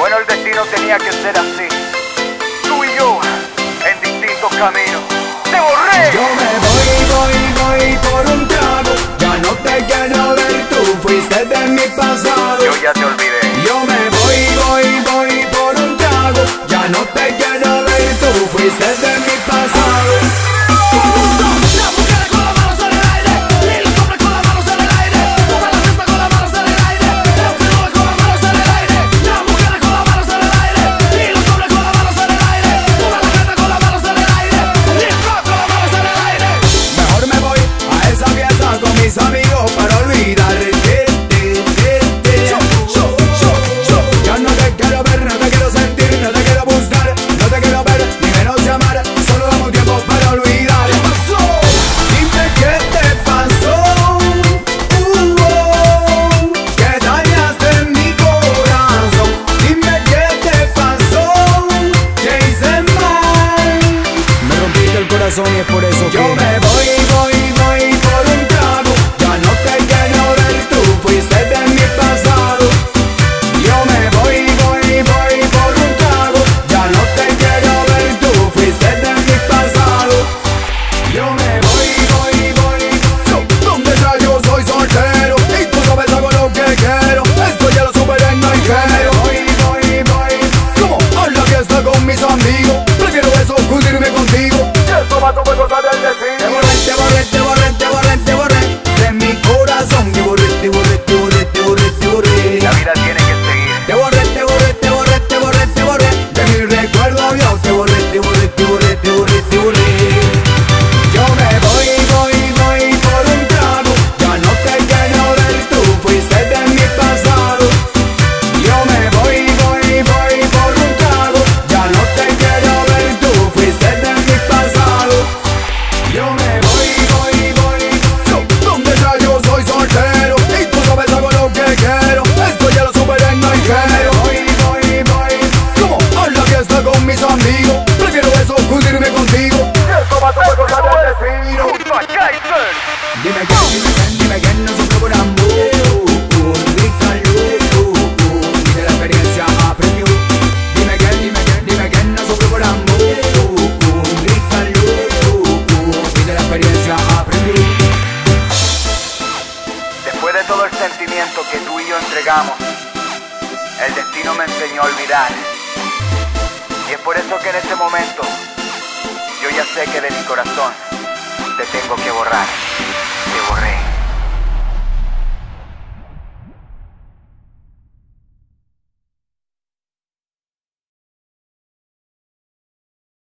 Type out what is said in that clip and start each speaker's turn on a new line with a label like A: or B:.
A: Bueno, el destino tenía que ser así. Tú y yo, en distintos caminos. ¡Te borré!
B: Yo me voy, voy, voy por un trago. Ya no te quiero ver, tú fuiste de mi pasado.
A: Yo ya te olvidé.
B: Yo me voy, voy, voy por un trago. Ya no te quiero ver, tú fuiste de mi pasado. por eso Yo que... me voy. Dime quién, dime quién no es un programa Grítalo, mire la experiencia aprendió. Dime quién, dime quién, dime quién no es un programa Grítalo, mire la experiencia aprendió.
A: Después de todo el sentimiento que tú y yo entregamos El destino me enseñó a olvidar. Y es por eso que en este momento Yo ya sé que de mi corazón tengo que borrar.